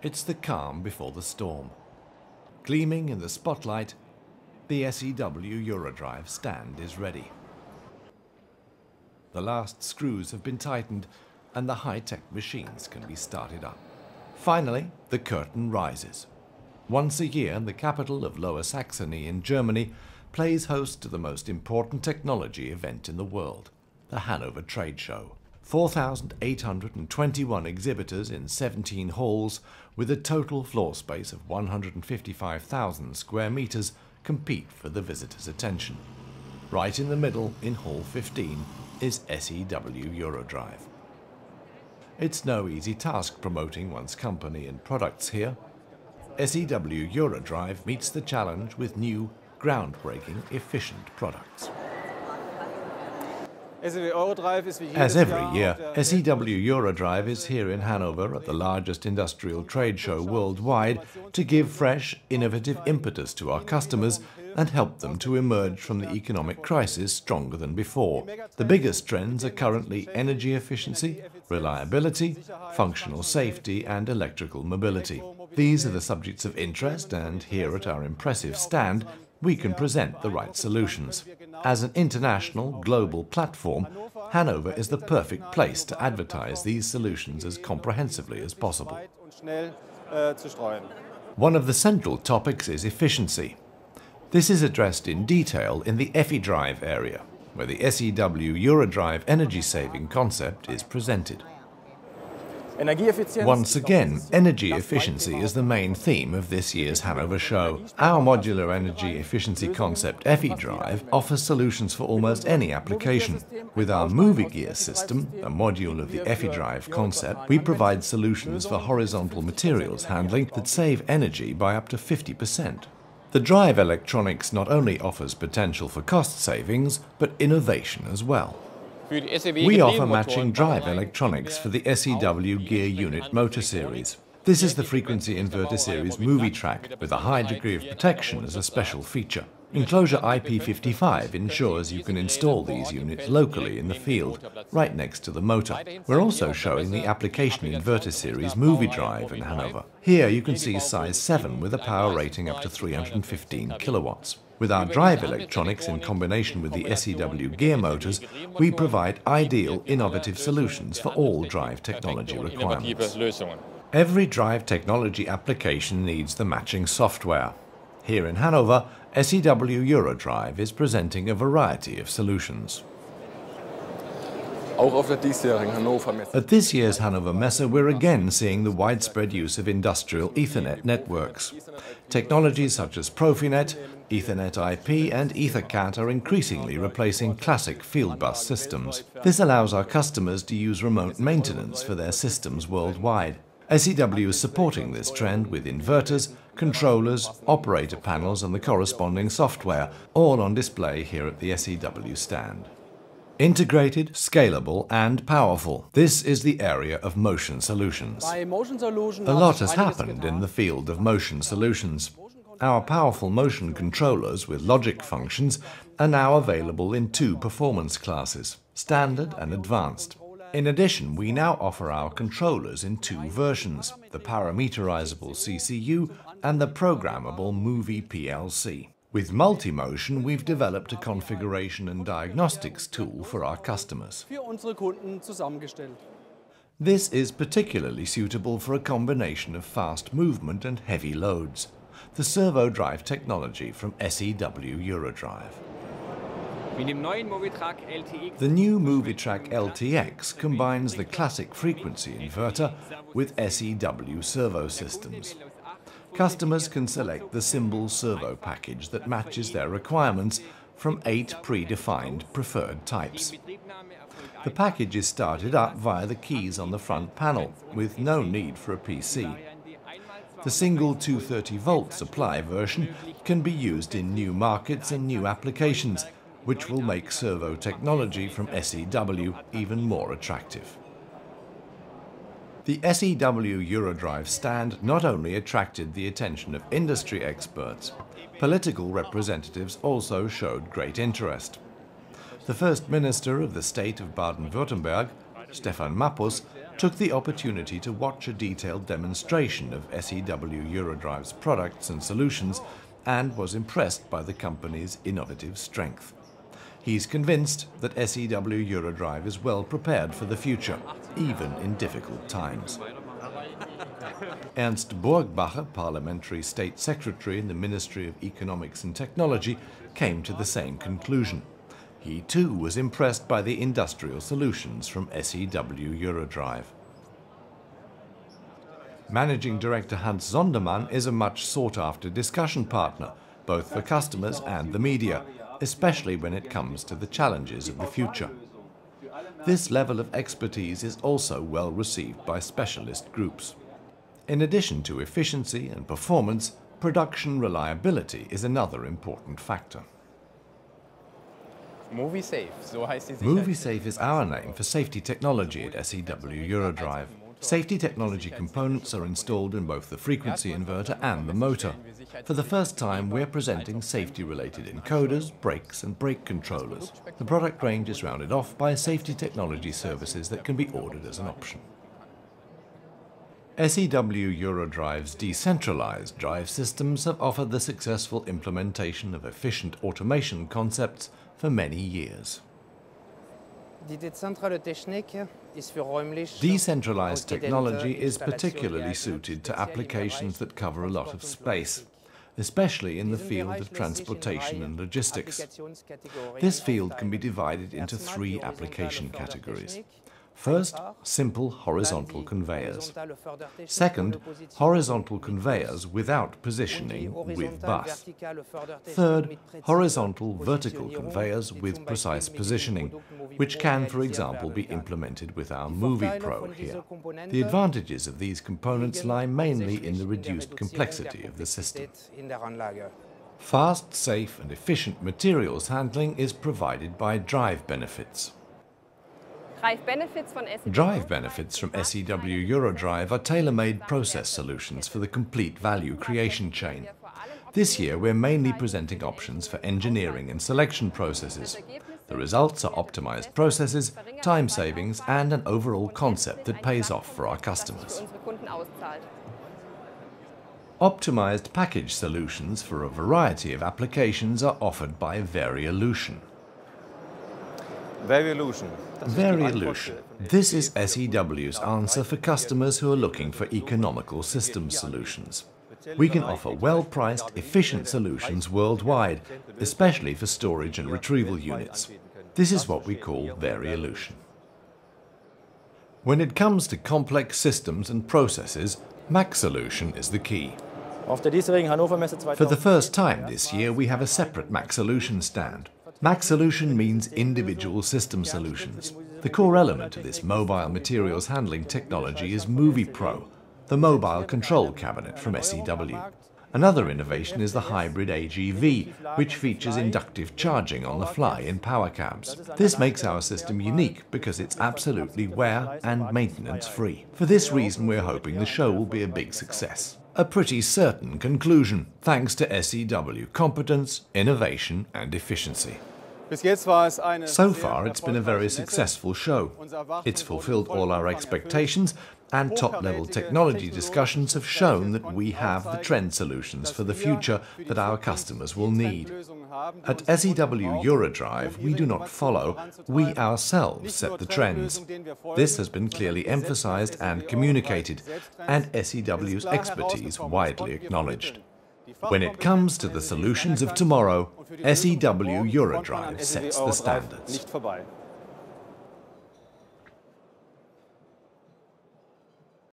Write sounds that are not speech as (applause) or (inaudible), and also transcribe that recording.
It's the calm before the storm. Gleaming in the spotlight, the SEW Eurodrive stand is ready. The last screws have been tightened and the high-tech machines can be started up. Finally, the curtain rises. Once a year, the capital of Lower Saxony in Germany plays host to the most important technology event in the world, the Hanover Trade Show. 4,821 exhibitors in 17 halls with a total floor space of 155,000 square meters compete for the visitors' attention. Right in the middle, in Hall 15, is SEW Eurodrive. It's no easy task promoting one's company and products here. SEW Eurodrive meets the challenge with new, groundbreaking, efficient products. As every year, SEW Eurodrive is here in Hanover at the largest industrial trade show worldwide to give fresh, innovative impetus to our customers and help them to emerge from the economic crisis stronger than before. The biggest trends are currently energy efficiency, reliability, functional safety and electrical mobility. These are the subjects of interest and here at our impressive stand we can present the right solutions. As an international, global platform, Hanover is the perfect place to advertise these solutions as comprehensively as possible. One of the central topics is efficiency. This is addressed in detail in the EFI-Drive area, where the SEW Eurodrive energy saving concept is presented. Once again, energy efficiency is the main theme of this year's Hanover show. Our modular energy efficiency concept EFI-Drive offers solutions for almost any application. With our MOVIGEAR system, a module of the EFI-Drive concept, we provide solutions for horizontal materials handling that save energy by up to 50%. The drive electronics not only offers potential for cost savings, but innovation as well. We offer matching drive electronics for the SEW gear unit motor series. This is the frequency inverter series MOVITRAC with a high degree of protection as a special feature. Enclosure IP55 ensures you can install these units locally in the field, right next to the motor. We're also showing the application inverter series MOVIDRIVE in Hanover. Here you can see size 7 with a power rating up to 315 kilowatts. With our drive electronics in combination with the SEW gear motors, we provide ideal, innovative solutions for all drive technology requirements. Every drive technology application needs the matching software. Here in Hanover, SEW Eurodrive is presenting a variety of solutions. At this year's Hanover Messe, we're again seeing the widespread use of industrial Ethernet networks. Technologies such as Profinet, Ethernet IP and EtherCAT are increasingly replacing classic field bus systems. This allows our customers to use remote maintenance for their systems worldwide. SEW is supporting this trend with inverters, controllers, operator panels and the corresponding software, all on display here at the SEW stand. Integrated, scalable and powerful. This is the area of motion solutions. A lot has happened in the field of motion solutions. Our powerful motion controllers with logic functions are now available in two performance classes, standard and advanced. In addition, we now offer our controllers in two versions, the parameterizable CCU and the programmable MOVI-PLC. With Multimotion, we've developed a configuration and diagnostics tool for our customers. This is particularly suitable for a combination of fast movement and heavy loads. The servo drive technology from SEW Eurodrive. The new MOVITRAC LTX combines the classic frequency inverter with SEW servo systems. Customers can select the symbol servo package that matches their requirements from eight predefined preferred types. The package is started up via the keys on the front panel with no need for a PC. The single 230 volt supply version can be used in new markets and new applications, which will make servo technology from SEW even more attractive. The SEW Eurodrive stand not only attracted the attention of industry experts, political representatives also showed great interest. The First Minister of the state of Baden-Württemberg, Stefan Mappus, took the opportunity to watch a detailed demonstration of SEW Eurodrive's products and solutions and was impressed by the company's innovative strength. He's convinced that SEW Eurodrive is well prepared for the future, even in difficult times. (laughs) Ernst Burgbacher, Parliamentary State Secretary in the Ministry of Economics and Technology, came to the same conclusion. He too was impressed by the industrial solutions from SEW Eurodrive. Managing Director Hans Sondermann is a much sought-after discussion partner, both for customers and the media, especially when it comes to the challenges of the future. This level of expertise is also well received by specialist groups. In addition to efficiency and performance, production reliability is another important factor. MOVISAFE, so heißt MOVISAFE is our name for safety technology at SEW Eurodrive. Safety technology components are installed in both the frequency inverter and the motor. For the first time, we're presenting safety-related encoders, brakes and brake controllers. The product range is rounded off by safety technology services that can be ordered as an option. SEW Eurodrive's decentralized drive systems have offered the successful implementation of efficient automation concepts for many years. Decentralized technology is particularly suited to applications that cover a lot of space, especially in the field of transportation and logistics. This field can be divided into three application categories. First, simple horizontal conveyors. Second, horizontal conveyors without positioning with bus. Third, horizontal vertical conveyors with precise positioning, which can, for example, be implemented with our MOVIPRO here. The advantages of these components lie mainly in the reduced complexity of the system. Fast, safe and efficient materials handling is provided by drive benefits. Drive benefits from SEW Eurodrive are tailor-made process solutions for the complete value creation chain. This year we're mainly presenting options for engineering and selection processes. The results are optimized processes, time savings and an overall concept that pays off for our customers. Optimized package solutions for a variety of applications are offered by Variolution. Variolution. Variolution. This is SEW's answer for customers who are looking for economical system solutions. We can offer well-priced, efficient solutions worldwide, especially for storage and retrieval units. This is what we call Variolution. When it comes to complex systems and processes, Maxolution is the key. For the first time this year, we have a separate Maxolution stand. Maxolution means individual system solutions. The core element of this mobile materials handling technology is MOVIPRO, the mobile control cabinet from SEW. Another innovation is the hybrid AGV, which features inductive charging on the fly in power cabs. This makes our system unique because it's absolutely wear and maintenance free. For this reason we're hoping the show will be a big success. A pretty certain conclusion, thanks to SEW competence, innovation and efficiency. So far, it's been a very successful show. It's fulfilled all our expectations, and top-level technology discussions have shown that we have the trend solutions for the future that our customers will need. At SEW Eurodrive, we do not follow, we ourselves set the trends. This has been clearly emphasized and communicated, and SEW's expertise widely acknowledged. When it comes to the solutions of tomorrow, SEW Eurodrive sets the standards.